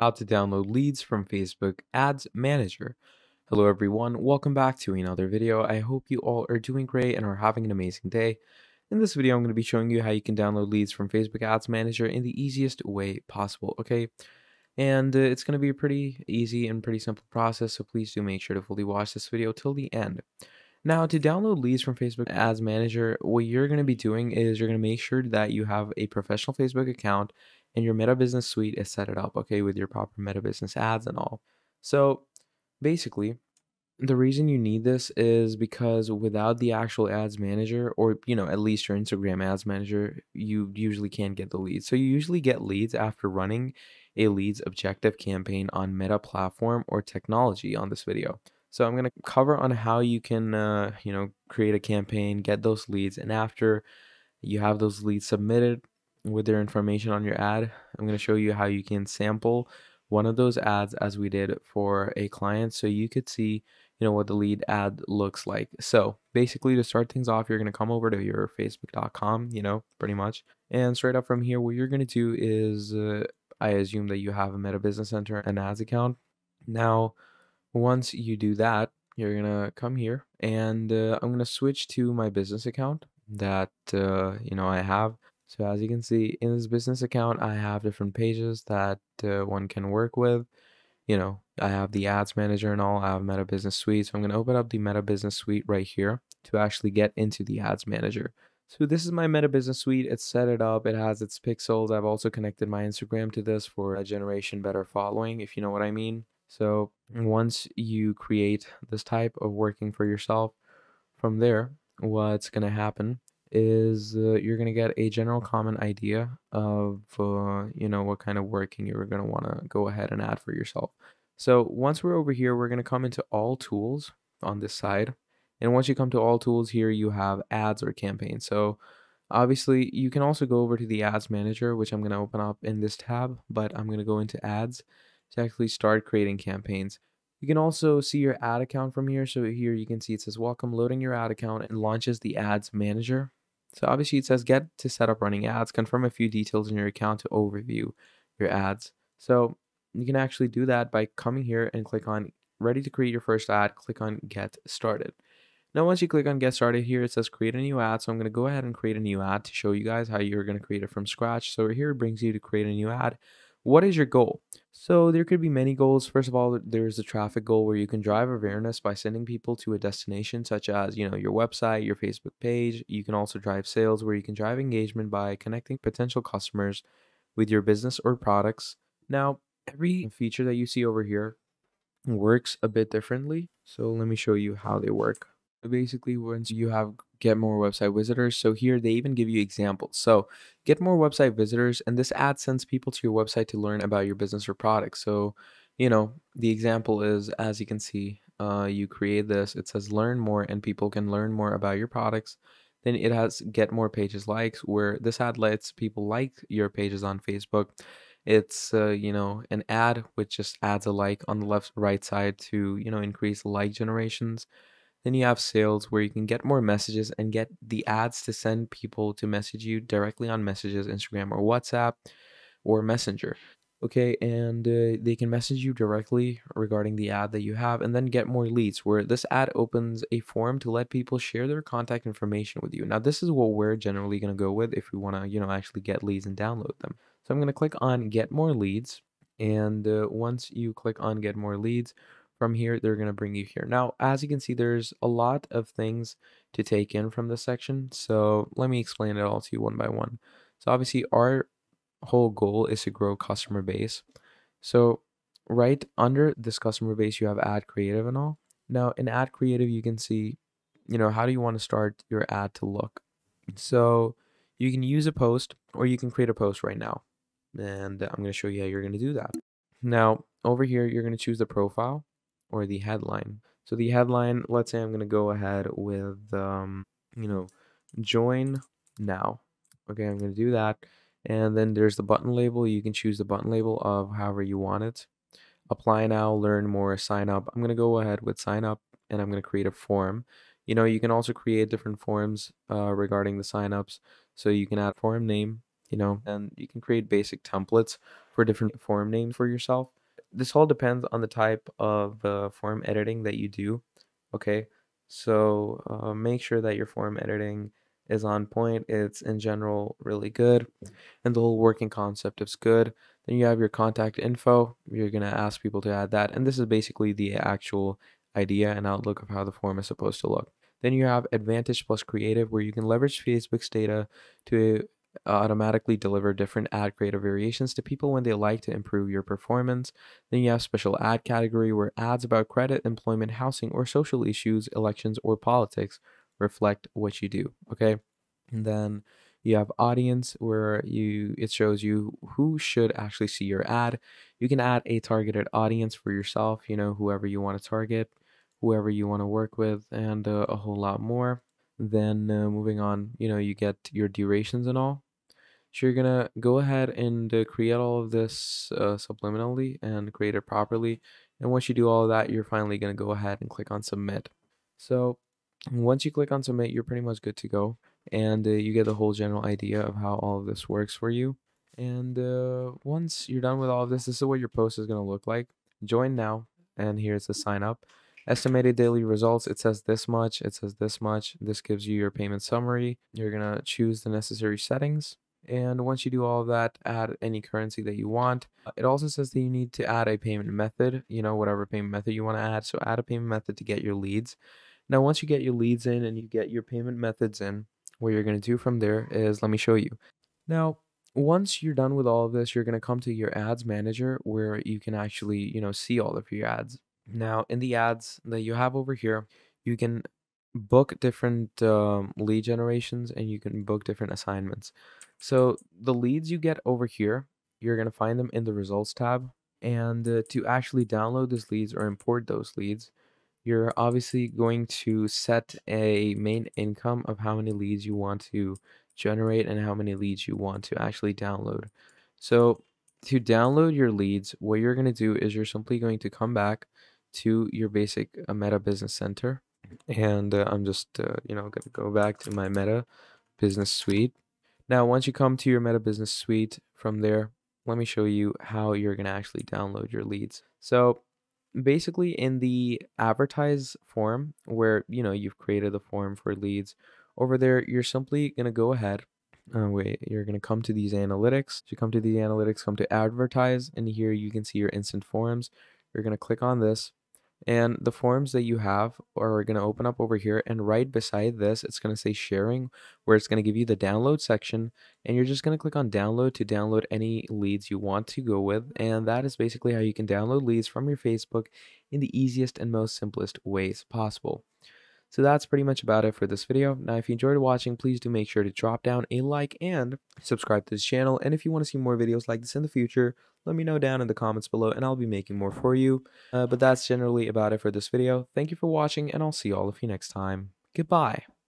how to download leads from Facebook Ads Manager. Hello everyone, welcome back to another video. I hope you all are doing great and are having an amazing day. In this video, I'm going to be showing you how you can download leads from Facebook Ads Manager in the easiest way possible, okay? And uh, it's going to be a pretty easy and pretty simple process, so please do make sure to fully watch this video till the end. Now, to download leads from Facebook Ads Manager, what you're going to be doing is you're going to make sure that you have a professional Facebook account and your Meta Business Suite is set it up, okay, with your proper Meta Business ads and all. So basically, the reason you need this is because without the actual ads manager or you know at least your instagram ads manager you usually can't get the leads so you usually get leads after running a leads objective campaign on meta platform or technology on this video so i'm going to cover on how you can uh, you know create a campaign get those leads and after you have those leads submitted with their information on your ad. I'm going to show you how you can sample one of those ads as we did for a client so you could see you know what the lead ad looks like so basically to start things off you're going to come over to your facebook.com you know pretty much and straight up from here what you're going to do is uh, i assume that you have a meta business center and ads account now once you do that you're to come here and uh, i'm to switch to my business account that uh, you know i have so as you can see in this business account, I have different pages that uh, one can work with. You know, I have the ads manager and all, I have Meta Business Suite. So I'm to open up the Meta Business Suite right here to actually get into the ads manager. So this is my Meta Business Suite. It's set it up. It has its pixels. I've also connected my Instagram to this for a generation better following, if you know what I mean. So once you create this type of working for yourself, from there, what's going to happen is uh, you're going to get a general common idea of uh, you know what kind of working you're going to want to go ahead and add for yourself. So once we're over here we're going to come into all tools on this side and once you come to all tools here you have ads or campaigns. So obviously you can also go over to the ads manager which i'm going to open up in this tab but i'm going to go into ads to actually start creating campaigns you can also see your ad account from here. So here you can see it says welcome loading your ad account and launches the ads manager. So obviously it says get to set up running ads, confirm a few details in your account to overview your ads. So you can actually do that by coming here and click on ready to create your first ad, click on get started. Now once you click on get started here, it says create a new ad. So I'm going to go ahead and create a new ad to show you guys how you're going to create it from scratch. So here it brings you to create a new ad. What is your goal? So there could be many goals. First of all, there's the traffic goal where you can drive awareness by sending people to a destination such as, you know, your website, your Facebook page. You can also drive sales where you can drive engagement by connecting potential customers with your business or products. Now, every feature that you see over here works a bit differently. So let me show you how they work basically once you have get more website visitors so here they even give you examples. So get more website visitors and this ad sends people to your website to learn about your business or product. So you know the example is as you can see uh, you create this it says learn more and people can learn more about your products. Then it has get more pages likes where this ad lets people like your pages on facebook. It's uh, you know an ad which just adds a like on the left right side to you know increase like generations then you have sales where you can get more messages and get the ads to send people to message you directly on messages, Instagram or WhatsApp or Messenger. Okay, and uh, they can message you directly regarding the ad that you have and then get more leads where this ad opens a form to let people share their contact information with you. Now, this is what we're generally going to go with if we want to, you know, actually get leads and download them. So I'm going to click on get more leads. And uh, once you click on get more leads, from here, they're going to bring you here. Now, as you can see, there's a lot of things to take in from this section. So let me explain it all to you one by one. So obviously our whole goal is to grow customer base. So right under this customer base, you have ad creative and all. Now in ad creative, you can see, you know, how do you want to start your ad to look? So you can use a post or you can create a post right now. And I'm going to show you how you're going to do that. Now over here, you're going to choose the profile or the headline. So the headline, let's say I'm going to go ahead with, um, you know, join now. Okay, I'm going to do that. And then there's the button label. You can choose the button label of however you want it. Apply now, learn more, sign up. I'm going to go ahead with sign up and I'm going to create a form. You know, you can also create different forms uh, regarding the signups. So you can add form name, you know, and you can create basic templates for different form names for yourself. This all depends on the type of uh, form editing that you do. Okay, so uh, make sure that your form editing is on point. It's in general really good, and the whole working concept is good. Then you have your contact info. You're gonna ask people to add that, and this is basically the actual idea and outlook of how the form is supposed to look. Then you have Advantage plus Creative, where you can leverage Facebook's data to automatically deliver different ad creative variations to people when they like to improve your performance. Then you have special ad category where ads about credit, employment, housing, or social issues, elections, or politics reflect what you do. Okay. And then you have audience where you it shows you who should actually see your ad. You can add a targeted audience for yourself, you know, whoever you want to target, whoever you want to work with, and uh, a whole lot more. Then uh, moving on, you know, you get your durations and all. So you're gonna go ahead and uh, create all of this uh, subliminally and create it properly. And once you do all that, you're finally gonna go ahead and click on submit. So once you click on submit, you're pretty much good to go. And uh, you get the whole general idea of how all of this works for you. And uh, once you're done with all of this, this is what your post is gonna look like. Join now, and here's the sign up. Estimated daily results, it says this much, it says this much. This gives you your payment summary. You're going to choose the necessary settings. And once you do all of that, add any currency that you want. It also says that you need to add a payment method, you know, whatever payment method you want to add. So add a payment method to get your leads. Now, once you get your leads in and you get your payment methods in, what you're going to do from there is let me show you. Now, once you're done with all of this, you're going to come to your ads manager where you can actually, you know, see all of your ads. Now, in the ads that you have over here, you can book different um, lead generations and you can book different assignments. So the leads you get over here, you're going to find them in the results tab. And uh, to actually download those leads or import those leads, you're obviously going to set a main income of how many leads you want to generate and how many leads you want to actually download. So to download your leads, what you're going to do is you're simply going to come back to your basic uh, Meta Business Center. And uh, I'm just, uh, you know, going to go back to my Meta Business Suite. Now, once you come to your Meta Business Suite from there, let me show you how you're going to actually download your leads. So basically in the advertise form where, you know, you've created the form for leads, over there, you're simply going to go ahead uh, wait, you're going to come to these analytics. You come to the analytics, come to advertise, and here you can see your instant forms. You're going to click on this and the forms that you have are going to open up over here and right beside this it's going to say sharing where it's going to give you the download section and you're just going to click on download to download any leads you want to go with and that is basically how you can download leads from your facebook in the easiest and most simplest ways possible so that's pretty much about it for this video. Now, if you enjoyed watching, please do make sure to drop down a like and subscribe to this channel. And if you want to see more videos like this in the future, let me know down in the comments below and I'll be making more for you. Uh, but that's generally about it for this video. Thank you for watching and I'll see all of you next time. Goodbye.